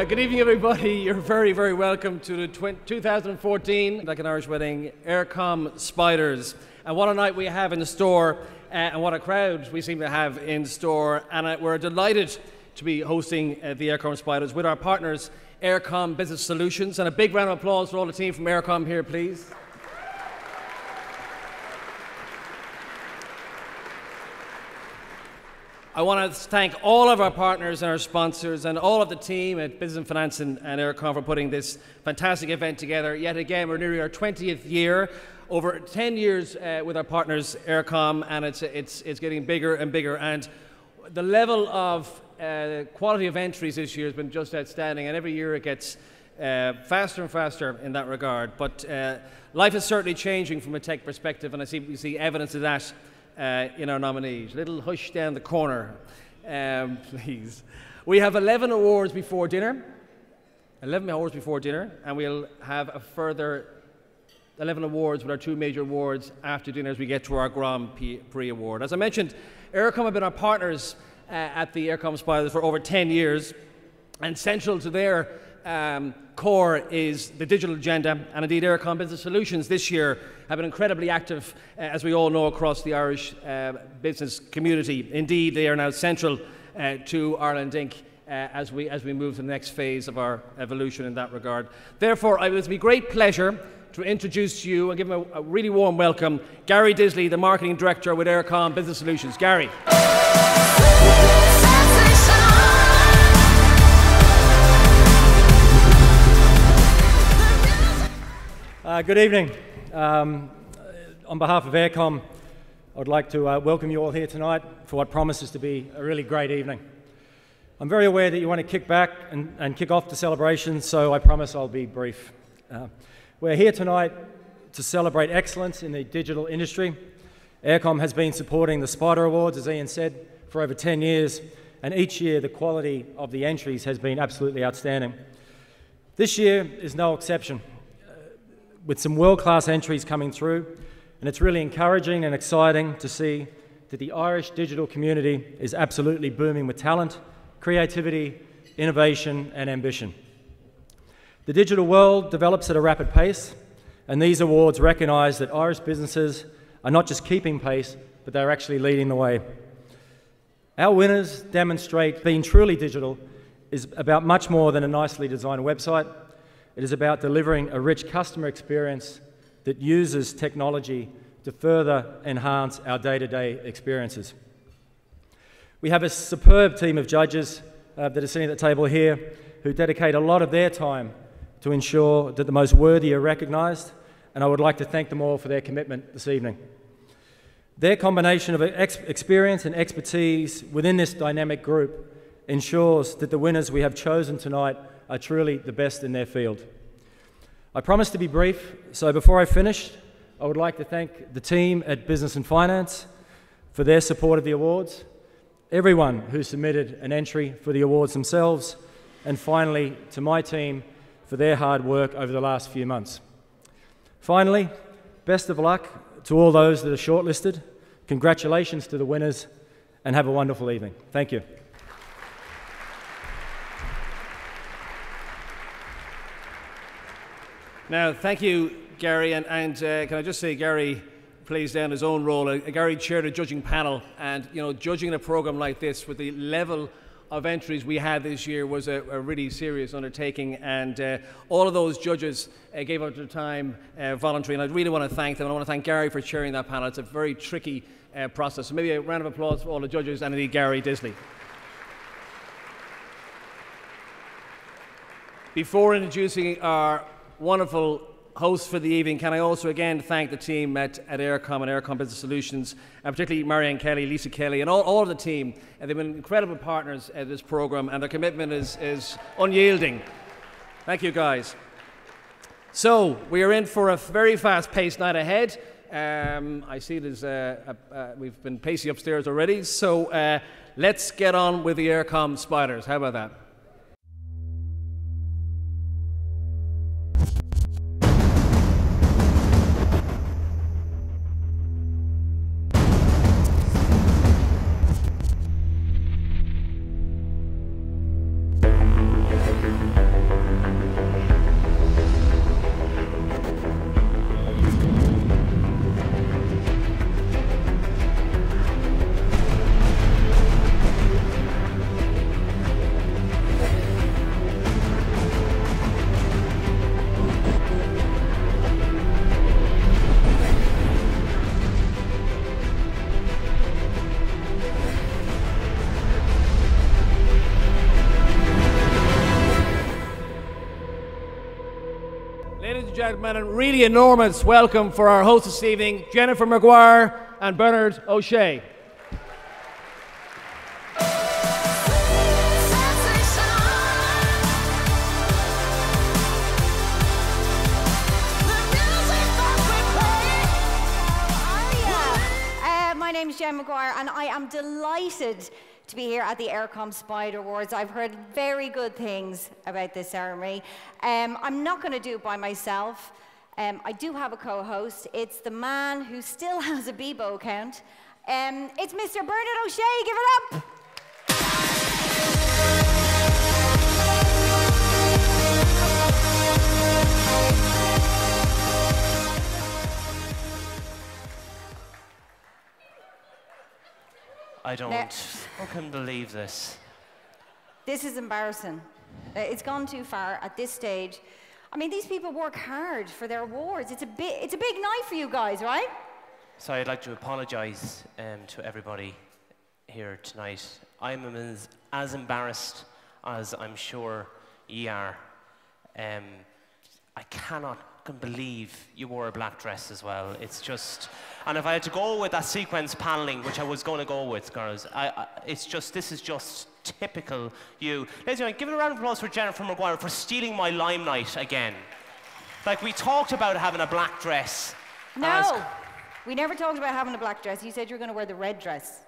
Uh, good evening, everybody. You're very, very welcome to the 2014, like an Irish wedding, Eircom Spiders. And what a night we have in the store, uh, and what a crowd we seem to have in store. And uh, we're delighted to be hosting uh, the Eircom Spiders with our partners, Eircom Business Solutions. And a big round of applause for all the team from Eircom here, please. I want to thank all of our partners and our sponsors and all of the team at Business and Finance and, and Eircom for putting this fantastic event together. Yet again, we're nearly our 20th year, over 10 years uh, with our partners Eircom, and it's, it's, it's getting bigger and bigger. And the level of uh, quality of entries this year has been just outstanding, and every year it gets uh, faster and faster in that regard. But uh, life is certainly changing from a tech perspective, and I see we see evidence of that uh, in our nominees. Little hush down the corner, um, please. We have 11 awards before dinner. 11 awards before dinner, and we'll have a further 11 awards with our two major awards after dinner as we get to our Grand Prix award. As I mentioned, Eircom have been our partners uh, at the Eircom Spiders for over 10 years, and central to their um, core is the digital agenda, and indeed Eircom Business Solutions this year have been incredibly active, uh, as we all know, across the Irish uh, business community. Indeed, they are now central uh, to Ireland Inc. Uh, as, we, as we move to the next phase of our evolution in that regard. Therefore, it would be great pleasure to introduce to you and give him a, a really warm welcome, Gary Disley, the Marketing Director with Eircom Business Solutions. Gary. Uh, good evening. Um, on behalf of Eircom, I would like to uh, welcome you all here tonight for what promises to be a really great evening. I'm very aware that you want to kick back and, and kick off the celebration, so I promise I'll be brief. Uh, we're here tonight to celebrate excellence in the digital industry. Eircom has been supporting the Spider Awards, as Ian said, for over 10 years, and each year the quality of the entries has been absolutely outstanding. This year is no exception with some world-class entries coming through, and it's really encouraging and exciting to see that the Irish digital community is absolutely booming with talent, creativity, innovation, and ambition. The digital world develops at a rapid pace, and these awards recognise that Irish businesses are not just keeping pace, but they're actually leading the way. Our winners demonstrate being truly digital is about much more than a nicely designed website. It is about delivering a rich customer experience that uses technology to further enhance our day to day experiences. We have a superb team of judges uh, that are sitting at the table here who dedicate a lot of their time to ensure that the most worthy are recognised, and I would like to thank them all for their commitment this evening. Their combination of ex experience and expertise within this dynamic group ensures that the winners we have chosen tonight are truly the best in their field. I promise to be brief, so before I finish, I would like to thank the team at Business and Finance for their support of the awards, everyone who submitted an entry for the awards themselves, and finally to my team for their hard work over the last few months. Finally, best of luck to all those that are shortlisted. Congratulations to the winners, and have a wonderful evening. Thank you. Now, thank you, Gary. And, and uh, can I just say, Gary plays down his own role. Uh, Gary chaired a judging panel, and you know, judging a program like this with the level of entries we had this year was a, a really serious undertaking, and uh, all of those judges uh, gave up their time uh, voluntarily, and I really want to thank them. And I want to thank Gary for chairing that panel. It's a very tricky uh, process. So maybe a round of applause for all the judges and indeed Gary Disley. Before introducing our wonderful host for the evening. Can I also again thank the team at, at Eircom and Eircom Business Solutions, and particularly Marianne Kelly, Lisa Kelly, and all, all of the team. And they've been incredible partners at this program, and their commitment is, is unyielding. Thank you, guys. So, we are in for a very fast paced night ahead. Um, I see there's uh, uh, we've been pacey upstairs already, so uh, let's get on with the Eircom Spiders. How about that? Gentlemen, and really enormous welcome for our hosts this evening, Jennifer Maguire and Bernard O'Shea. Uh, my name is Jen Maguire, and I am delighted to be here at the Eircom Spider Awards. I've heard very good things about this ceremony. Um, I'm not going to do it by myself. Um, I do have a co-host. It's the man who still has a Bebo account. Um, it's Mr. Bernard O'Shea. Give it up. I don't Now- fucking believe this. This is embarrassing. Uh, It's gone too far at this stage. I mean, these people work hard for their awards. It's a big, it's a big night for you guys, right? So I'd like to apologise um, to everybody here tonight. I'm as, as embarrassed as I'm sure ye are. Um, I cannot can believe you wore a black dress as well. It's just, and if I had to go with that sequence paneling, which I was going to go with, girls, I, I, it's just this is just typical you. Ladies and gentlemen, give it a round of applause for Jennifer Maguire for stealing my limelight again. Like we talked about having a black dress. No, we never talked about having a black dress. You said you were going to wear the red dress.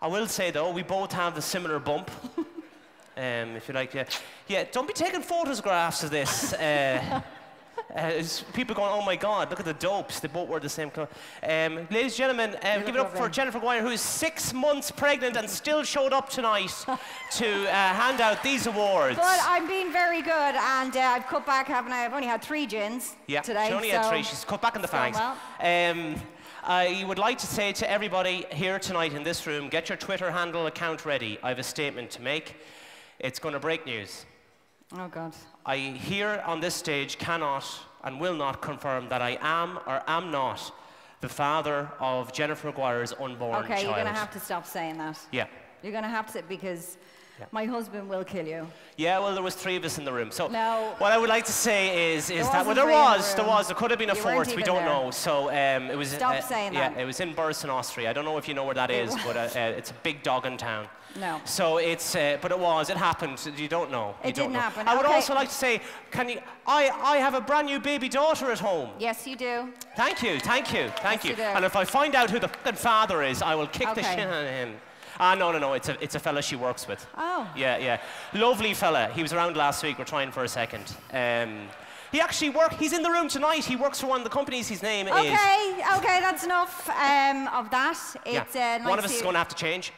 I will say though, we both have the similar bump. um, if you like, yeah. Yeah, don't be taking photographs of this. Uh, uh, people going, oh my God, look at the dopes. They both wear the same clothes. Um, ladies and gentlemen, um, give it up for. Jennifer Guire, who is six months pregnant and still showed up tonight to uh, hand out these awards. But I'm being very good, and uh, I've cut back. Haven't I? I've only had three gins Yeah, today. she only so had three. She's cut back in the fangs. Um, I would like to say to everybody here tonight in this room, get your Twitter handle account ready. I have a statement to make. It's going to break news. Oh God. I here on this stage cannot and will not confirm that I am or am not the father of Jennifer Maguire's unborn Okay, child. Okay, you're going to have to stop saying that. Yeah. You're going to have to because Yeah. my husband will kill you. Yeah, well, there was three of us in the room. So No. what I would like to say is, is that well, there in the was, there was, there could have been a You fourth. We don't there. know. So um, it was. Stop uh, saying yeah, that. it was in Burson, Austria. I don't know if you know where that It is, but uh, uh, it's a big dog in town. No. So it's, uh, but it was. It happened. You don't know. It you don't didn't know. happen. I would Okay. also like to say, can you? I, I have a brand new baby daughter at home. Yes, you do. Thank you, thank you, thank Yes, you. you. And if I find out who the fucking father is, I will kick the shit out of him. Ah, no, no, no. It's a, it's a fella she works with. Oh. Yeah, yeah. Lovely fella. He was around last week. We're trying for a second. Um, he actually work. He's in the room tonight. He works for one of the companies. His name is. Okay, okay, that's enough um, of that. Yeah. It's, uh, one of us is going to have to change.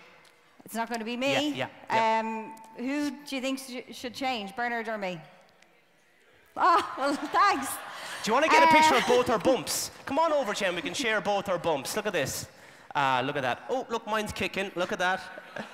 It's not going to be me. Yeah, yeah, yeah. Um, who do you think sh- should change, Bernard or me? Oh, well, thanks. Do you want to get a picture of Uh, both our bumps? Come on over, Jen. We can share both our bumps. Look at this. Ah, look at that. Oh, look, mine's kicking. Look at that.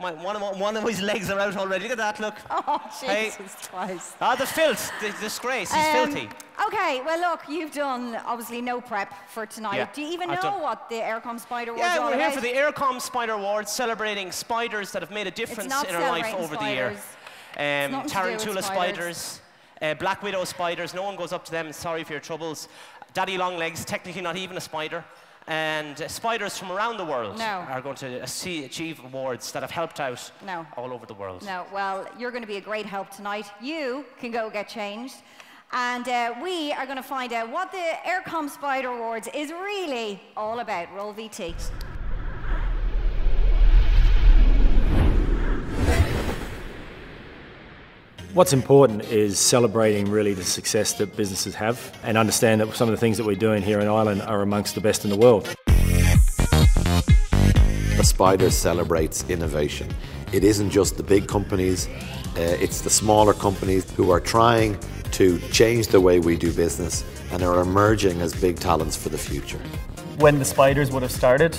My, one, of, one of his legs are out already. Look at that. Look. Oh, Hey. Jesus Christ. Ah, the filth, the disgrace. He's Um, filthy. Okay, well, look, you've done obviously no prep for tonight. Yeah, Do you even I've know done- what the Eircom Spider was Yeah, all we're here about? for the Eircom Spider Awards, celebrating spiders that have made a difference in our life over the year. spiders. Um, nothing to do with tarantula spiders. spiders, uh, black widow spiders. No one goes up to them. Sorry for your troubles. Daddy longlegs, technically not even a spider. And uh, spiders from around the world No. are going to uh, see, achieve awards that have helped out No. all over the world. No, well, you're going to be a great help tonight. You can go get changed. And uh, we are going to find out what the Eircom Spider Awards is really all about. Roll VT. What's important is celebrating really the success that businesses have and understand that some of the things that we're doing here in Ireland are amongst the best in the world. The Spider celebrates innovation. It isn't just the big companies, uh, it's the smaller companies who are trying to change the way we do business and are emerging as big talents for the future. when the spiders would have started,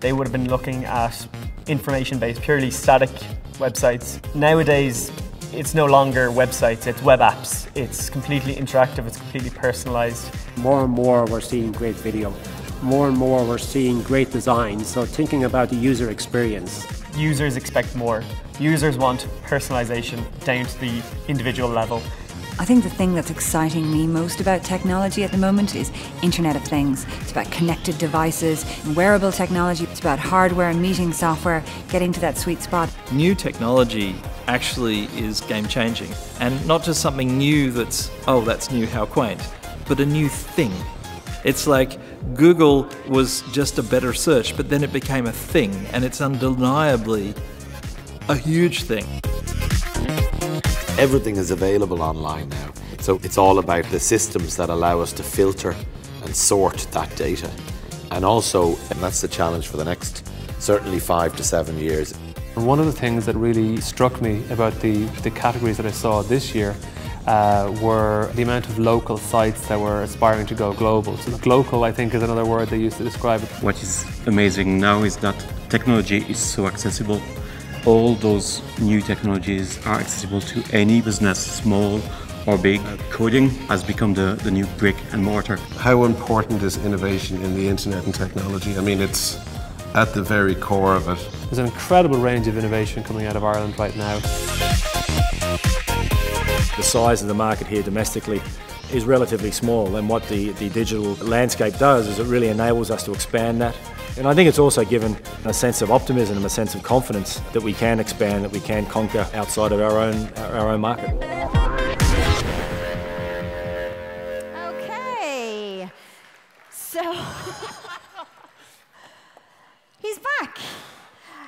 they would have been looking at information based, purely static websites. Nowadays, it's no longer websites, it's web apps. It's completely interactive, it's completely personalized. More and more we're seeing great video. More and more we're seeing great design. So thinking about the user experience. Users expect more. Users want personalization down to the individual level. I think the thing that's exciting me most about technology at the moment is Internet of Things. It's about connected devices, wearable technology. It's about hardware, meeting software, getting to that sweet spot. New technology actually is game changing. And not just something new that's, oh, that's new, how quaint, but a new thing. It's like Google was just a better search, but then it became a thing, and it's undeniably a huge thing. Everything is available online now. So it's all about the systems that allow us to filter and sort that data. And also, and that's the challenge for the next certainly five to seven years. And one of the things that really struck me about the, the categories that I saw this year uh, were the amount of local sites that were aspiring to go global. So global, I think, is another word they used to describe it. What is amazing now is that technology is so accessible all those new technologies are accessible to any business, small or big. Coding has become the, the new brick and mortar. How important is innovation in the internet and technology? I mean, it's at the very core of it. There's an incredible range of innovation coming out of Ireland right now. The size of the market here domestically is relatively small and what the, the digital landscape does is it really enables us to expand that and I think it's also given a sense of optimism and a sense of confidence that we can expand, that we can conquer outside of our own, our own market.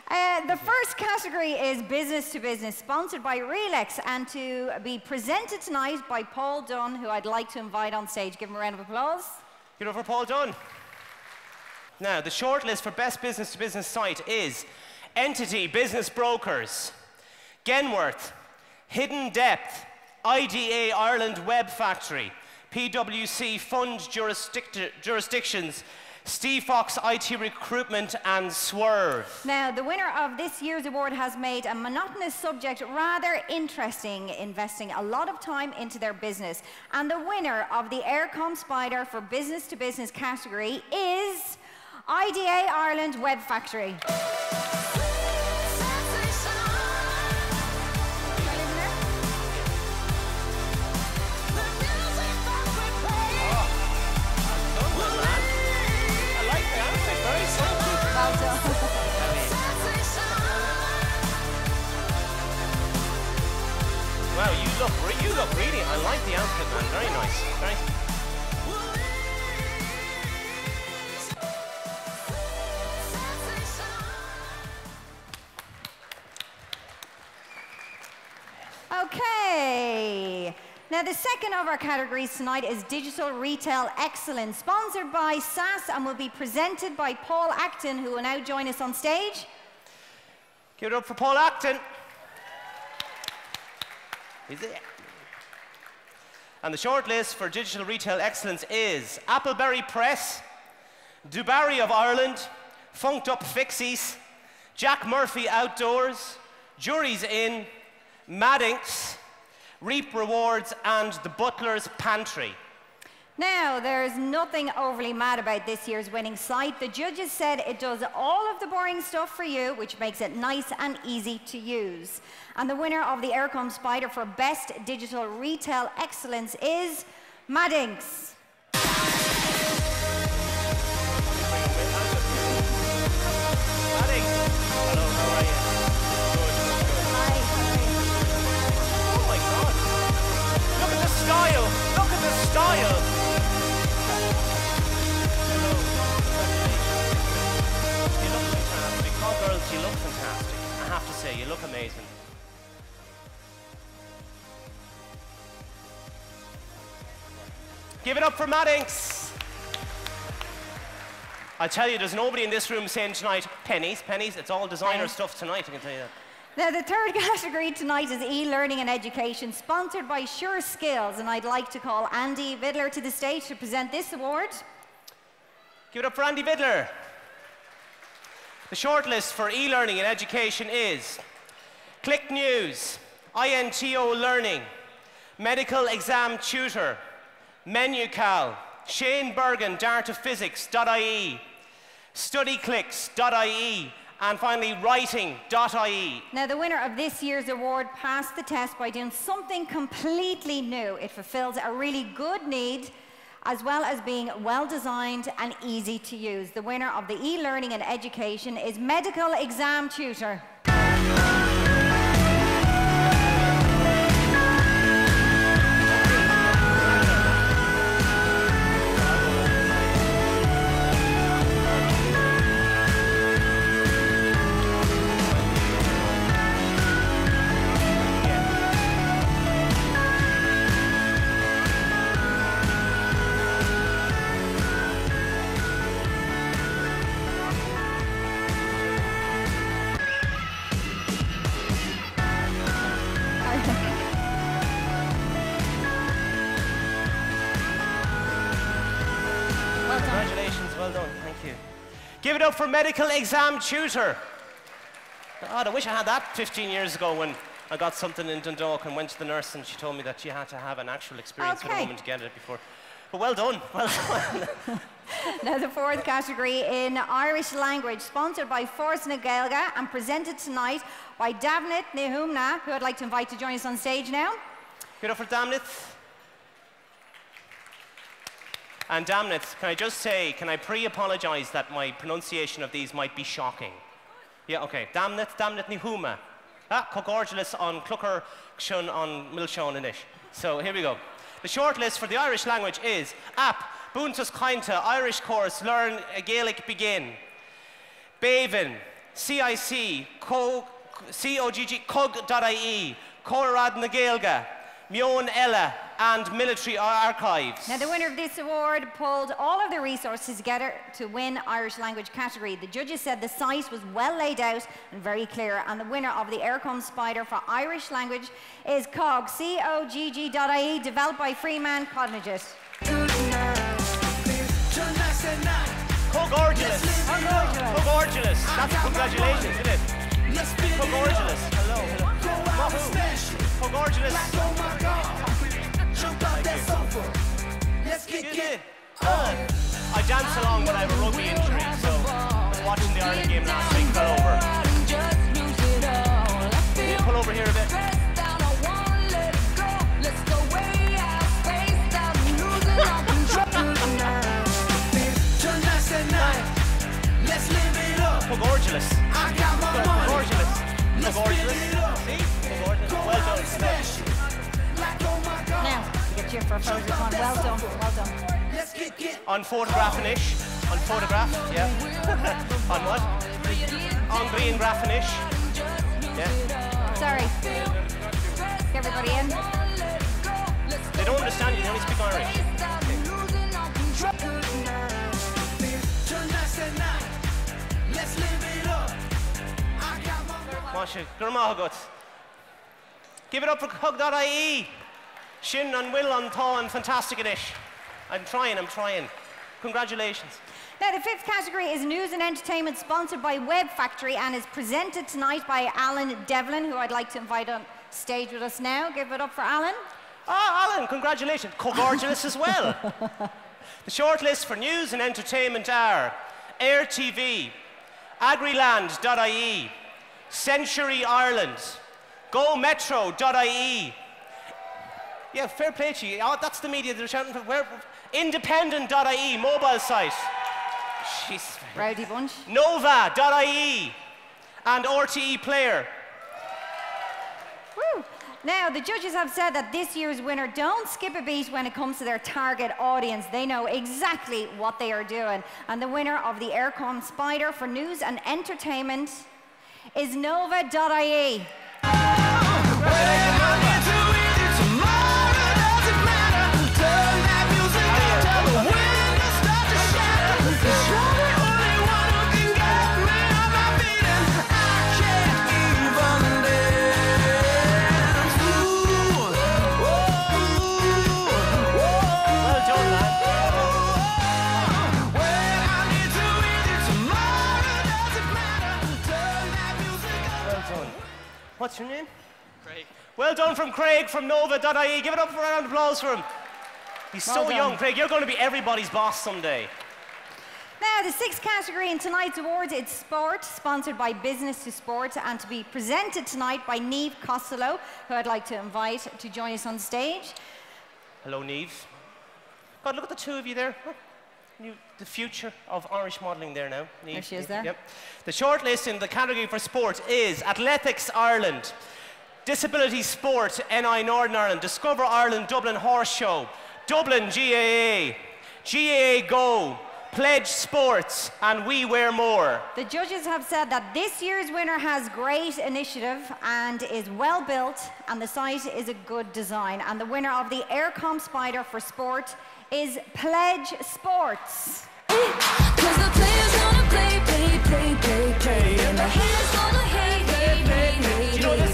Uh, the first category is business to business, sponsored by Realex, and to be presented tonight by Paul Dunn, who I'd like to invite on stage. Give him a round of applause. Give it for Paul Dunn. Now, the shortlist for best business to business site is Entity Business Brokers, Genworth, Hidden Depth, IDA Ireland Web Factory, PwC Fund Jurisdic Jurisdictions, Steve Fox IT Recruitment, and Swerve. Now, the winner of this year's award has made a monotonous subject rather interesting, investing a lot of time into their business. And the winner of the Eircom Spider for business to business category is IDA Ireland Web Factory. You really, I like the outfit, man. Very nice. Very Okay. Now, the second of our categories tonight is Digital Retail Excellence, sponsored by SAS and will be presented by Paul Acton, who will now join us on stage. Give it up for Paul Acton. Is it? And the shortlist for Digital Retail Excellence is Appleberry Press, Dubarry of Ireland, Funked Up Fixies, Jack Murphy Outdoors, Jury's Inn, Maddings, Reap Rewards, and the Butler's Pantry. Now, there's nothing overly mad about this year's winning site. The judges said it does all of the boring stuff for you, which makes it nice and easy to use. And the winner of the Eircom Spider for Best Digital Retail Excellence is Maddings. style. Look at the style. Look amazing. Give it up for Maddings. I tell you, there's nobody in this room saying tonight, pennies, pennies, it's all designer stuff tonight, I can tell you that. Now, the third category tonight is e-learning and education, sponsored by Sure Skills, and I'd like to call Andy Vidler to the stage to present this award. Give it up for Andy Vidler. The shortlist for e-learning and education is Click News, INTO Learning, Medical Exam Tutor, MenuCal, Shane Bergen, Dart of Physics.ie, StudyClicks.ie, And finally, writing.ie. Now, the winner of this year's award passed the test by doing something completely new. It fulfills a really good need as well as being well designed and easy to use. The winner of the e-learning and education is Medical Exam Tutor. Give it up for medical exam tutor. God, I wish I had that 15 years ago when I got something in Dundalk and went to the nurse and she told me that you had to have an actual experience with a Okay. woman to get it before. But well done, well done. Now, the fourth category in Irish language, sponsored by Foras na Gaeilge and presented tonight by Davnit Nehumna, who I'd like to invite to join us on stage now. Up for Damnith. And Damnith, can I just say, can I pre-apologise that my pronunciation of these might be shocking? Yeah, okay. Damnith, Damnith Nihuma. Ah, Cogorgelis on Clucker, Kshun on Milshon and Ish. So here we go. The short list for the Irish language is App, Buntús Cainte, Irish course, Learn Gaelic Begin. Bavin, CIC, Co- COGG, cog.ie, Conradh na Gaeilge, Mion Ella, and Military Archives. Now, the winner of this award pulled all of the resources together to win Irish language category. The judges said the site was well laid out and very clear, and the winner of the Eircom Spider for Irish language is COG, C-O-G-G.ie, developed by Freeman. Cogorgelis. That's congratulations, isn't it? Hello. Uh, I danced along when I have a rugby injury, so I was watching the Ireland game last week, fell over. Can you pull over here a bit? Cogorgelis. Cogorgelis. Cogorgelis. See? Cogorgelis. Well done. Now, to get you for a photo, come on. Well done, well done. On photograph-ish. On photograph, yeah. on what? On green graph-ish. Yeah. Sorry. Get everybody in. They don't understand you, they only speak Irish. Masha, Gurmahagut. Give it up for Hug.ie. Shin and Will on Thaw and Fantastic Ish. I'm trying, I'm trying. Congratulations. Now, the fifth category is news and entertainment, sponsored by Web Factory, and is presented tonight by Alan Devlin, who I'd like to invite on stage with us now. Give it up for Alan. Ah, Alan, congratulations. Cogorgelis as well. the short list for news and entertainment are Air TV, agriland.ie, Century Ireland, GoMetro.ie. Yeah, fair play to you. Oh, that's the media they're shouting for. Where, independent.ie, mobile site. Jeez. Rowdy bunch. Nova.ie and RTE Player. Woo. Now, the judges have said that this year's winner don't skip a beat when it comes to their target audience. They know exactly what they are doing. And the winner of the Eircom Spider for news and entertainment is Nova.ie. What's your name? Craig. Well done from Craig from Nova.ie. Give it up for a round of applause for him. He's Well so done. young. Craig, you're going to be everybody's boss someday. Now, the sixth category in tonight's awards is sport, sponsored by Business to Sport, and to be presented tonight by Neve Costello, who I'd like to invite to join us on stage. Hello, Neve. God, look at the two of you there. You, the future of Irish modelling there now. There she is there. Yep. The shortlist in the category for sport is Athletics Ireland, Disability Sport, NI Northern Ireland, Discover Ireland Dublin Horse Show, Dublin GAA, GAA Go, Pledge Sports, and We Wear More. The judges have said that this year's winner has great initiative and is well built, and the site is a good design. And the winner of the Eircom Spider for sport is Pledge Sports. Cause the players gonna play, play, play, play, play. And the haters gonna hate, hate, hate, hate. Do you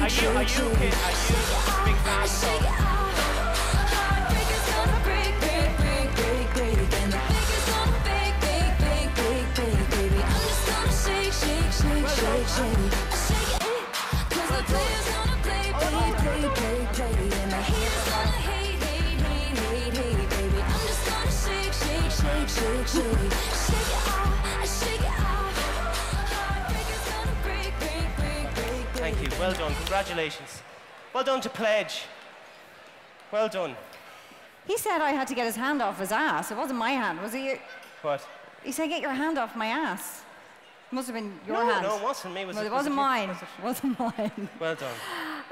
Are are are big fan? Shake shake, shake, shake, shake. Shake it out, shake it out. Break, break, break, break, break. Thank you. Well done. Congratulations. Well done to Pledge. Well done. He said I had to get his hand off his ass. It wasn't my hand, was it? What? He said, get your hand off my ass. It Must have been your no, hand. no, it wasn't me. Was Well, it, it was wasn't you? mine. Was it- It wasn't mine. Well done.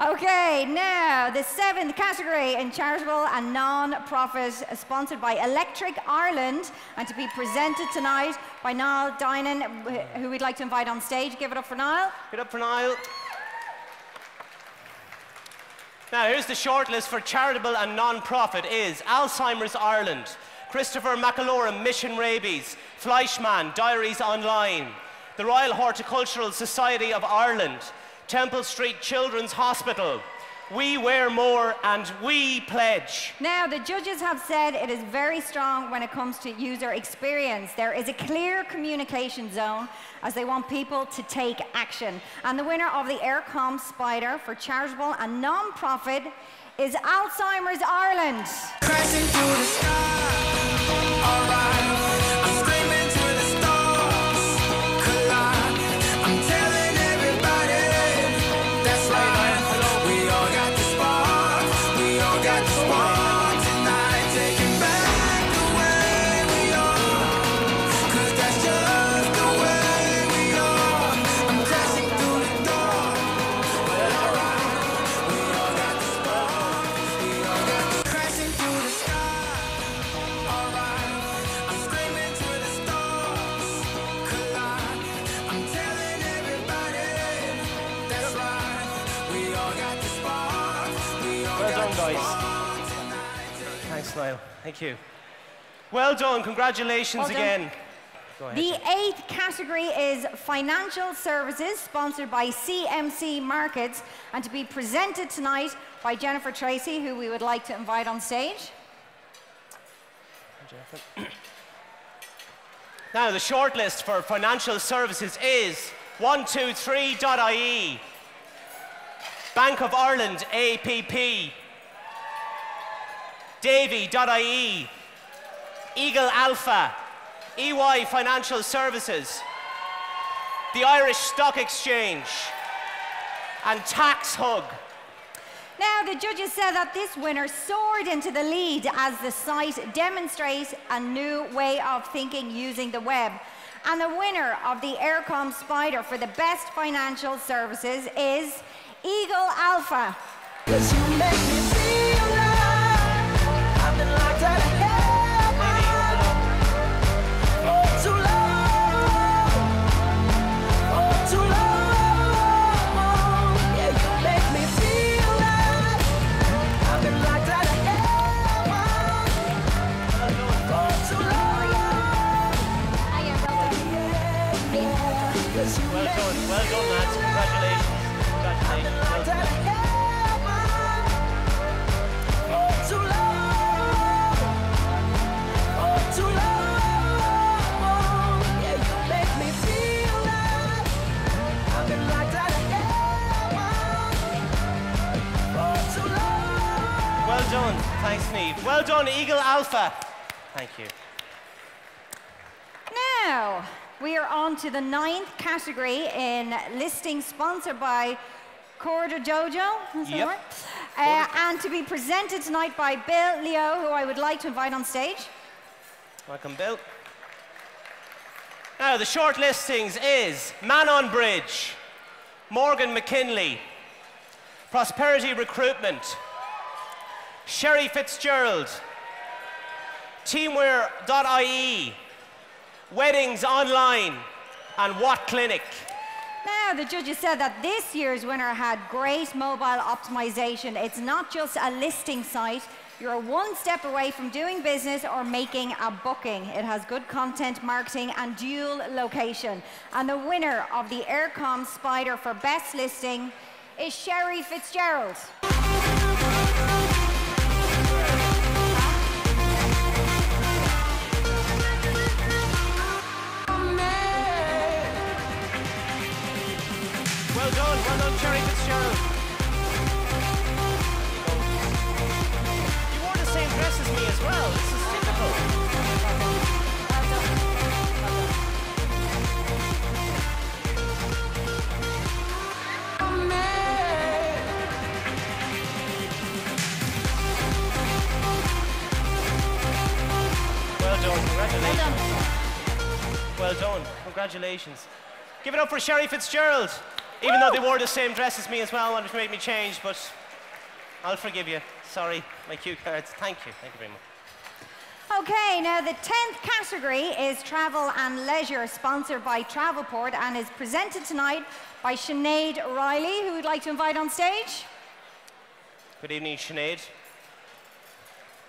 Okay, now the seventh category in charitable and non-profit, sponsored by Electric Ireland, and to be presented tonight by Niall Dinan, who we'd like to invite on stage. Give it up for Niall. Get up for Niall. Now, here's the shortlist for charitable and non-profit is Alzheimer's Ireland, Christopher McAlorum, Mission Rabies, Fleischmann, Diaries Online, the Royal Horticultural Society of Ireland, Temple Street Children's Hospital, We Wear More, and We Pledge. Now, the judges have said it is very strong when it comes to user experience. There is a clear communication zone as they want people to take action. And the winner of the Eircom Spider for charitable and non-profit is Alzheimer's Ireland. Thank you. Well done. Congratulations Well done. again. Ahead. The eighth category is financial services, sponsored by CMC Markets, and to be presented tonight by Jennifer Tracy, who we would like to invite on stage. Now, the shortlist for financial services is 123.ie, Bank of Ireland APP, Davy.ie, Eagle Alpha, EY Financial Services, the Irish Stock Exchange, and Tax Hug. Now, the judges said that this winner soared into the lead as the site demonstrates a new way of thinking using the web. And the winner of the Eircom Spider for the best financial services is Eagle Alpha. Done. Thanks, Neve. Well done, Eagle Alpha. Thank you. Now, we are on to the ninth category in listing sponsored by Corridor Jojo. Yep. right? Uh, and to be presented tonight by Bill Leo, who I would like to invite on stage. Welcome, Bill. Now, the short listings is Manon Bridge, Morgan McKinley, Prosperity Recruitment, Sherry Fitzgerald, Teamwear.ie, Weddings Online, and WhatClinic. Now, the judges said that this year's winner had great mobile optimization. It's not just a listing site. You're one step away from doing business or making a booking. It has good content marketing and dual location. And the winner of the Eircom Spider for best listing is Sherry Fitzgerald. Done, well Sherry Fitzgerald. You wore the same dress as me as well. This is typical. Well done, congratulations. Well done, congratulations. Give it up for Sherry Fitzgerald. Even though they wore the same dress as me as well, wanted to make me change, but I'll forgive you. Sorry, my cue cards. Thank you, thank you very much. Okay, now the 10th category is travel and leisure, sponsored by Travelport, and is presented tonight by Sinead Riley, who would like to invite on stage. Good evening, Sinead.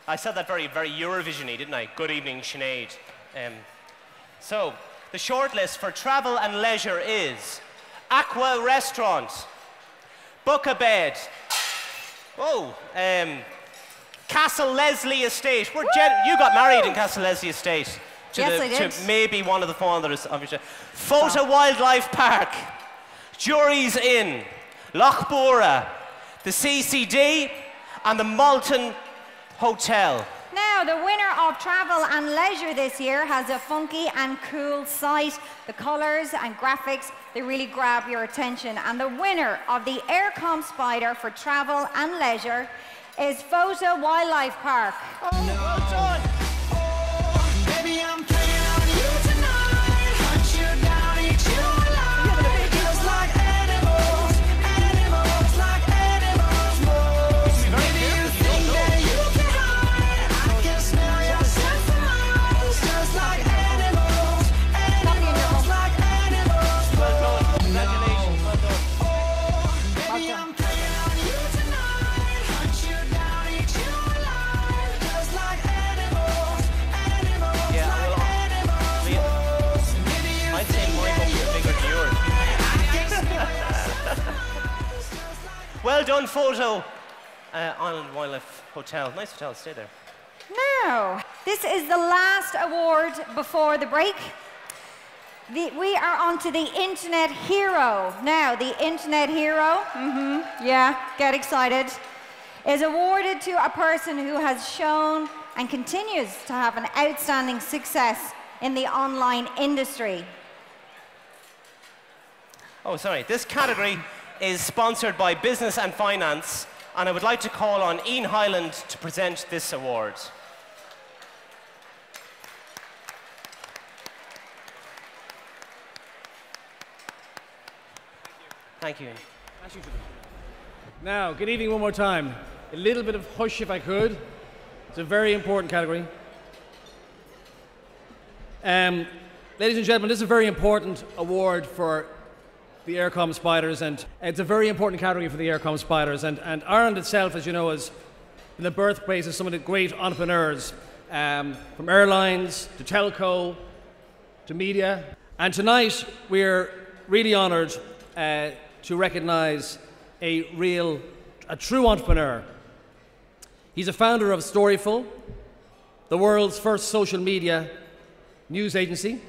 I said that very, very Eurovision-y, didn't I? Good evening, Sinead. Um, so, the shortlist for travel and leisure is Aqua Restaurant, Book a Bed, oh, um, Castle Leslie Estate. We're you got married in Castle Leslie Estate. To, Yes, the, I did. to maybe one of the founders of your Fota Wildlife Park, Jury's Inn, Lochbora, the CCD, and the Malton Hotel. Now, the winner of travel and leisure this year has a funky and cool site. The colours and graphics, they really grab your attention. And the winner of the Eircom Spider for travel and leisure is Fota Wildlife Park. Oh, well done. Hotel. Nice hotel, stay there. Now, this is the last award before the break. The, we are on to the Internet Hero. Now, the Internet Hero, mm -hmm, yeah, get excited, is awarded to a person who has shown and continues to have an outstanding success in the online industry. Oh, sorry. This category is sponsored by Business and Finance, and I would like to call on Ian Hyland to present this award. Thank you. Ian. Now, good evening one more time. A little bit of hush if I could. It's a very important category. Um, ladies and gentlemen, this is a very important award for the Eircom Spiders, and it's a very important category for the Eircom Spiders. And, and Ireland itself, as you know, is the birthplace of some of the great entrepreneurs, um, from airlines to telco to media. And tonight, we're really honoured uh, to recognise a real, a true entrepreneur. He's a founder of Storyful, the world's first social media news agency,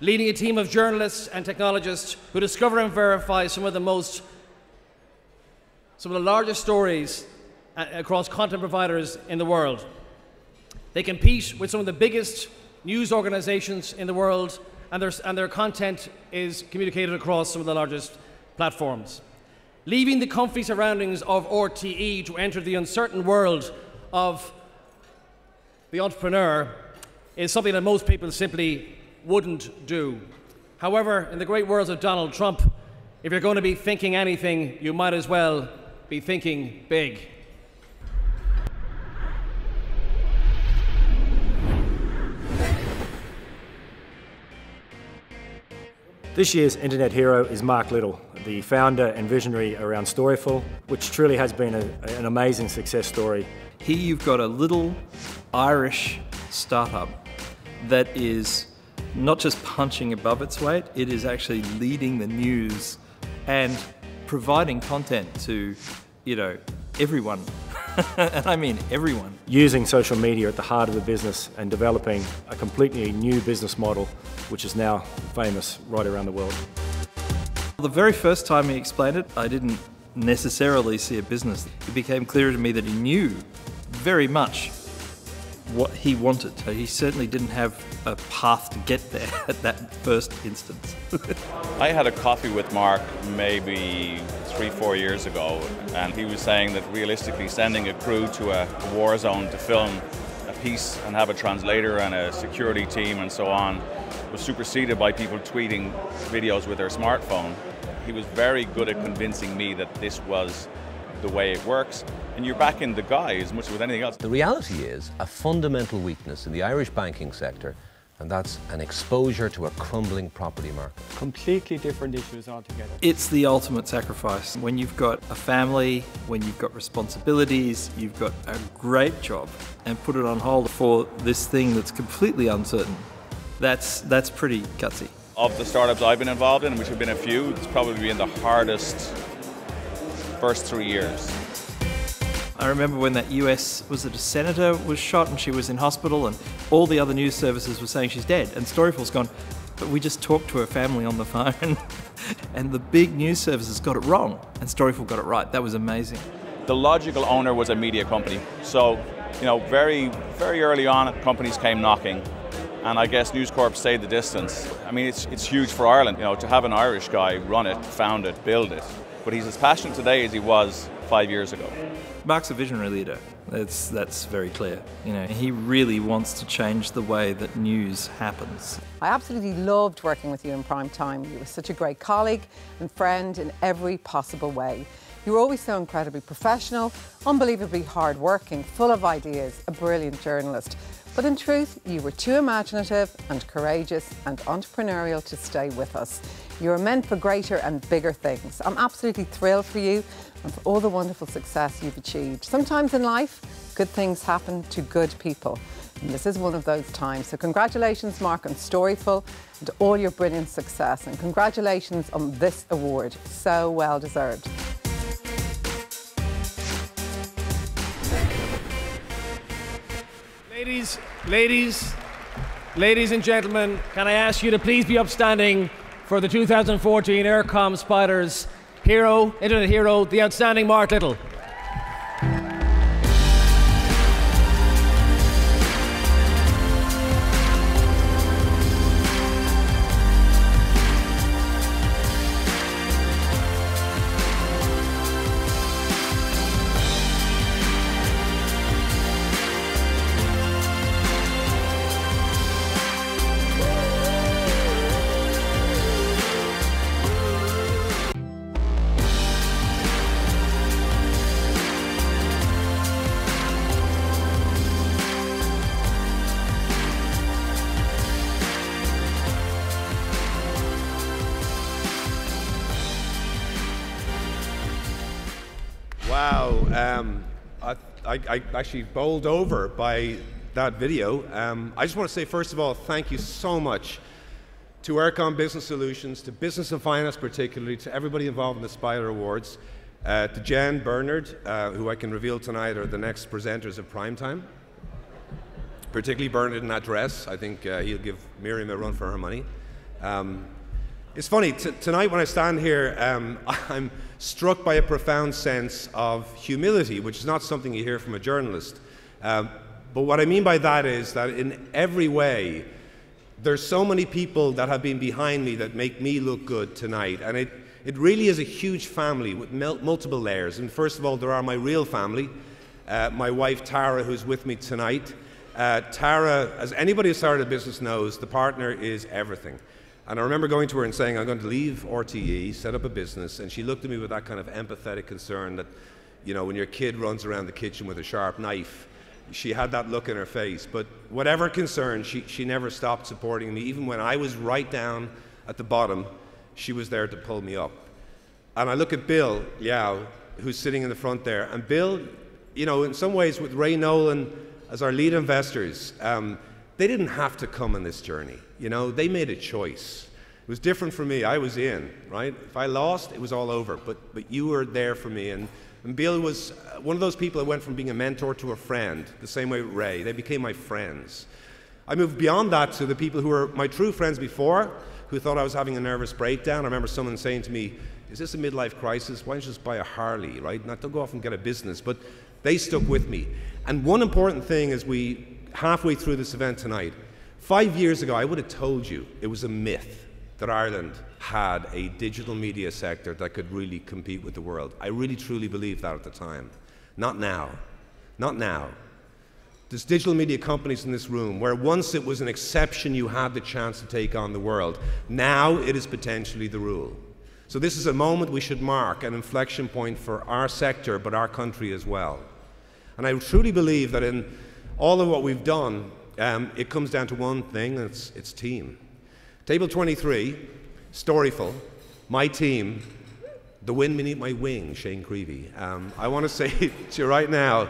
leading a team of journalists and technologists who discover and verify some of the most, some of the largest stories uh, across content providers in the world. They compete with some of the biggest news organizations in the world, and their, and their content is communicated across some of the largest platforms. Leaving the comfy surroundings of RTE to enter the uncertain world of the entrepreneur is something that most people simply wouldn't do. However, in the great words of Donald Trump, if you're going to be thinking anything, you might as well be thinking big. This year's Internet hero is Mark Little, the founder and visionary around Storyful, which truly has been a, an amazing success story. Here you've got a little Irish startup that is not just punching above its weight, it is actually leading the news and providing content to, you know, everyone. and I mean everyone. Using social media at the heart of the business and developing a completely new business model, which is now famous right around the world. The very first time he explained it, I didn't necessarily see a business. It became clear to me that he knew very much what he wanted. So he certainly didn't have a path to get there at that first instance. I had a coffee with Mark maybe three, four years ago, and he was saying that realistically, sending a crew to a war zone to film a piece and have a translator and a security team and so on was superseded by people tweeting videos with their smartphone. He was very good at convincing me that this was the way it works, and you're back in the guy as much as with anything else. The reality is a fundamental weakness in the Irish banking sector, and that's an exposure to a crumbling property market. Completely different issues altogether. It's the ultimate sacrifice. When you've got a family, when you've got responsibilities, you've got a great job, and put it on hold for this thing that's completely uncertain. That's, that's pretty gutsy. Of the startups I've been involved in, which have been a few, it's probably been the hardest first three years. I remember when that US, was it a senator, was shot and she was in hospital, and all the other news services were saying she's dead. And Storyful's gone, but we just talked to her family on the phone, and the big news services got it wrong, and Storyful got it right. That was amazing. The logical owner was a media company. So, you know, very, very early on, companies came knocking. And I guess News Corp stayed the distance. I mean, it's, it's huge for Ireland, you know, to have an Irish guy run it, found it, build it. But he's as passionate today as he was five years ago. Mark's a visionary leader. That's, that's very clear. You know, he really wants to change the way that news happens. I absolutely loved working with you in prime time. You were such a great colleague and friend in every possible way. You were always so incredibly professional, unbelievably hardworking, full of ideas, a brilliant journalist. But in truth, you were too imaginative and courageous and entrepreneurial to stay with us. You are meant for greater and bigger things. I'm absolutely thrilled for you and for all the wonderful success you've achieved. Sometimes in life, good things happen to good people. And this is one of those times. So congratulations, Mark, on Storyful and all your brilliant success. And congratulations on this award. So well deserved. Ladies, ladies, ladies and gentlemen, can I ask you to please be upstanding for the 2014 Eircom Spiders hero, internet hero, the outstanding Mark Little. I, I, actually bowled over by that video. Um, I just want to say, first of all, thank you so much to Eircom Business Solutions, to Business and Finance particularly, to everybody involved in the Spider Awards, uh, to Jen Bernard, uh, who I can reveal tonight are the next presenters of Primetime. Particularly Bernard in that dress. I think uh, he'll give Miriam a run for her money. Um, it's funny, tonight when I stand here, um, I'm struck by a profound sense of humility, which is not something you hear from a journalist. Um, but what I mean by that is that in every way, there's so many people that have been behind me that make me look good tonight. And it, it really is a huge family with mul- multiple layers. And first of all, there are my real family, uh, my wife Tara, who's with me tonight. Uh, Tara, as anybody who started a business knows, the partner is everything. And I remember going to her and saying, I'm going to leave RTE, set up a business. And she looked at me with that kind of empathetic concern that, you know, when your kid runs around the kitchen with a sharp knife, she had that look in her face. But whatever concern, she, she never stopped supporting me. Even when I was right down at the bottom, she was there to pull me up. And I look at Bill Liao, who's sitting in the front there. And Bill, you know, in some ways, with Ray Nolan as our lead investors, um, they didn't have to come on this journey. You know, they made a choice. It was different for me. I was in, right? If I lost, it was all over. But, but you were there for me. And, and Bill was uh, one of those people that went from being a mentor to a friend, the same way Ray. They became my friends. I moved beyond that to the people who were my true friends before, who thought I was having a nervous breakdown. I remember someone saying to me, Is this a midlife crisis? Why don't you just buy a Harley, right? Not to go off and get a business. But they stuck with me. And one important thing as we halfway through this event tonight, five years ago, I would have told you it was a myth that Ireland had a digital media sector that could really compete with the world. I really truly believed that at the time. Not now. Not now. There's digital media companies in this room where once it was an exception, you had the chance to take on the world. Now it is potentially the rule. So, this is a moment we should mark, an inflection point for our sector, but our country as well. And I truly believe that in all of what we've done, um, it comes down to one thing, and it's, it's team. Table 23, Storyful, my team, the wind beneath my wing, Shane Creevy. Um, I want to say to you right now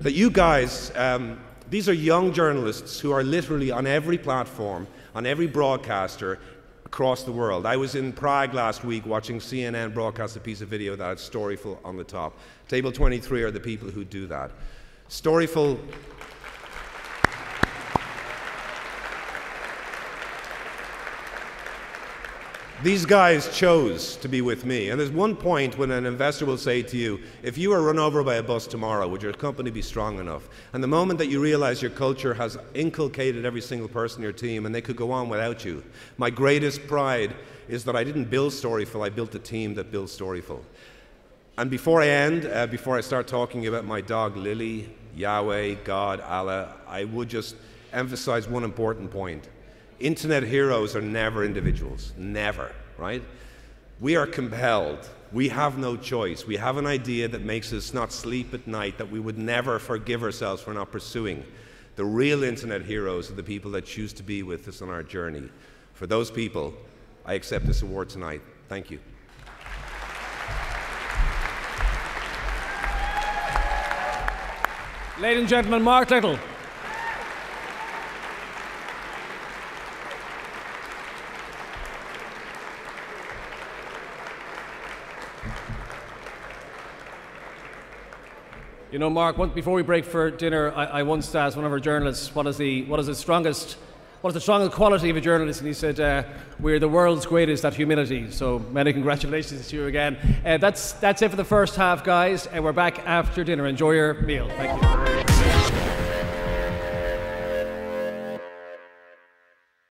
that you guys, um, these are young journalists who are literally on every platform, on every broadcaster across the world. I was in Prague last week watching CNN broadcast a piece of video that had Storyful on the top. Table 23 are the people who do that. Storyful These guys chose to be with me. And there's one point when an investor will say to you, if you were run over by a bus tomorrow, would your company be strong enough? And the moment that you realize your culture has inculcated every single person in your team and they could go on without you, my greatest pride is that I didn't build Storyful, I built a team that built Storyful. And before I end, uh, before I start talking about my dog Lily, Yahweh, God, Allah, I would just emphasize one important point. Internet heroes are never individuals, never, right? We are compelled. We have no choice. We have an idea that makes us not sleep at night that we would never forgive ourselves for not pursuing. The real internet heroes are the people that choose to be with us on our journey. For those people, I accept this award tonight. Thank you. Ladies and gentlemen, Mark Little. You know, Mark, once, before we break for dinner, I, I once asked one of our journalists, what is the, what is the strongest what is the strongest quality of a journalist? And he said, uh, We're the world's greatest at humility. So many congratulations to you again. Uh, that's, that's it for the first half, guys. And we're back after dinner. Enjoy your meal. Thank you.